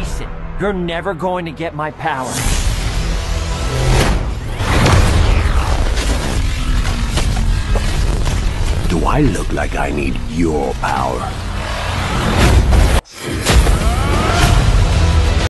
face it, you're never going to get my power. Do I look like I need your power?